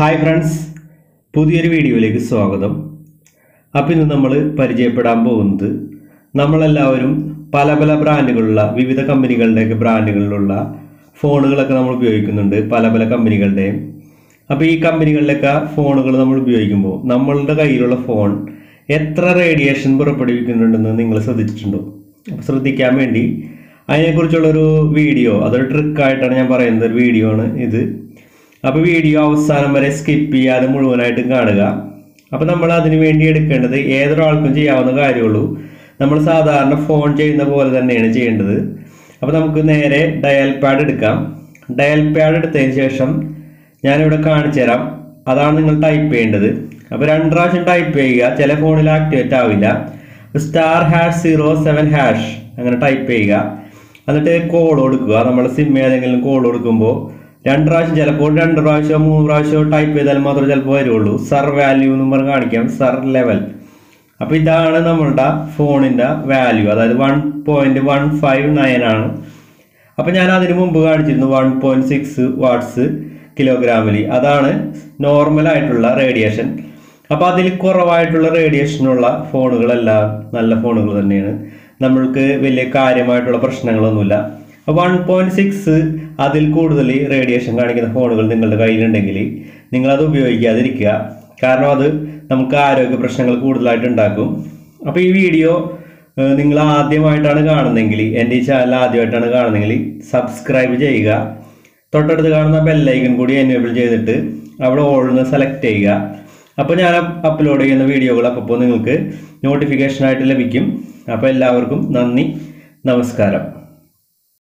Hi friends. പുതിയൊരു വീഡിയോയിലേക്ക് സ്വാഗതം. അപ്പോൾ ഇന്ന് നമ്മൾ പരിചയപ്പെടാൻ പോകുന്നത് നമ്മളെല്ലാവരും പല പല ബ്രാൻഡുകളുള്ള വിവിധ കമ്പനികളുടെയൊക്കെ ബ്രാൻഡുകളിലുള്ള ഫോണുകളൊക്കെ നമ്മൾ ഉപയോഗിക്കുന്നുണ്ട് പല പല കമ്പനികളുടെയും. അപ്പോൾ ഈ കമ്പനികളിലൊക്കെ ഫോണുകൾ നമ്മൾ ഉപയോഗിക്കുമ്പോൾ നമ്മളുടെ കയ്യിലുള്ള ഫോൺ എത്ര റേഡിയേഷൻ പുറപ്പെടുവിക്കുന്നുണ്ടെന്ന് നിങ്ങൾ ശ്രദ്ധിച്ചിട്ടുണ്ടോ? അപ്പോൾ ശ്രദ്ധിക്കാൻ വേണ്ടി അതിനെക്കുറിച്ചുള്ളൊരു വീഡിയോ അതൊരു ട്രിക്കായിട്ടാണ് ഞാൻ പറയുന്നത്. ഒരു വീഡിയോ ആണ് ഇത്. അപ്പോൾ വീഡിയോ അവസാനം വരെ സ്കിപ്പ് ചെയ്യാതെ മുഴുവനായിട്ടും കാണുക. അപ്പോൾ നമ്മൾ അതിനു വേണ്ടി എടുക്കേണ്ടത് ഏതൊരാൾക്കും ചെയ്യാവുന്ന കാര്യമുള്ളൂ. നമ്മൾ സാധാരണ ഫോൺ ചെയ്യുന്ന പോലെ തന്നെയാണ് ചെയ്യേണ്ടത്. അപ്പോൾ നമുക്ക് നേരെ ഡയൽ പാഡ് എടുക്കാം. ഡയൽ പാഡ് എടുത്തതിന് ശേഷം ഞാനിവിടെ കാണിച്ചു തരാം. അതാണ് നിങ്ങൾ ടൈപ്പ് ചെയ്യേണ്ടത്. അപ്പോൾ രണ്ട് പ്രാവശ്യം ടൈപ്പ് ചെയ്യുക. ചില ഫോണിൽ ആക്ടിവേറ്റ് ആവില്ല. Star hash zero seven hash അങ്ങനെ ടൈപ്പ് ചെയ്യുക. എന്നിട്ട് കോൾ കൊടുക്കുക. നമ്മൾ സിം ഏതെങ്കിലും കോൾ കൊടുക്കുമ്പോൾ രണ്ട് പ്രാവശ്യം ചിലപ്പോൾ രണ്ട് പ്രാവശ്യമോ മൂന്ന് പ്രാവശ്യമോ ടൈപ്പ് ചെയ്താൽ മാത്രമേ ചിലപ്പോൾ വരുള്ളൂ. സർ വാല്യൂ എന്ന് പറഞ്ഞ് കാണിക്കാം. സർ ലെവൽ അപ്പോൾ ഇതാണ് നമ്മളുടെ ഫോണിന്റെ വാല്യൂ അതായത് one point one five nine ആണ്. അപ്പോൾ ഞാൻ അതിന് മുമ്പ് കാണിച്ചിരുന്നു വൺ പോയിന്റ് സിക്സ് വാട്ട്സ് കിലോഗ്രാമിൽ അതാണ് നോർമൽ ആയിട്ടുള്ള റേഡിയേഷൻ അപ്പോൾ അതിൽ കുറവായിട്ടുള്ള റേഡിയേഷനുള്ള ഫോണുകളെല്ലാം നല്ല ഫോണുകൾ തന്നെയാണ്. നമ്മൾക്ക് വലിയ കാര്യമായിട്ടുള്ള പ്രശ്നങ്ങളൊന്നുമില്ല. വൺ പോയിന്റ് സിക്സ് അതിൽ കൂടുതൽ റേഡിയേഷൻ കാണിക്കുന്ന ഫോണുകൾ നിങ്ങളുടെ കയ്യിലുണ്ടെങ്കിൽ നിങ്ങളത് ഉപയോഗിക്കാതിരിക്കുക. കാരണം അത് നമുക്ക് ആരോഗ്യ പ്രശ്നങ്ങൾ കൂടുതലായിട്ട് ഉണ്ടാക്കും. അപ്പോൾ ഈ വീഡിയോ നിങ്ങൾ ആദ്യമായിട്ടാണ് കാണുന്നതെങ്കിൽ എന്റെ ഈ ചാനൽ ആദ്യമായിട്ടാണ് കാണുന്നതെങ്കിൽ സബ്സ്ക്രൈബ് ചെയ്യുക. തൊട്ടടുത്ത് കാണുന്ന ബെല്ലൈക്കൺ കൂടി എനേബിൾ ചെയ്തിട്ട് അവിടെ ഓൾന്ന് സെലക്ട് ചെയ്യുക. അപ്പോൾ ഞാൻ അപ്ലോഡ് ചെയ്യുന്ന വീഡിയോകൾ അപ്പോൾ നിങ്ങൾക്ക് നോട്ടിഫിക്കേഷനായിട്ട് ലഭിക്കും. അപ്പോൾ എല്ലാവർക്കും നന്ദി നമസ്കാരം.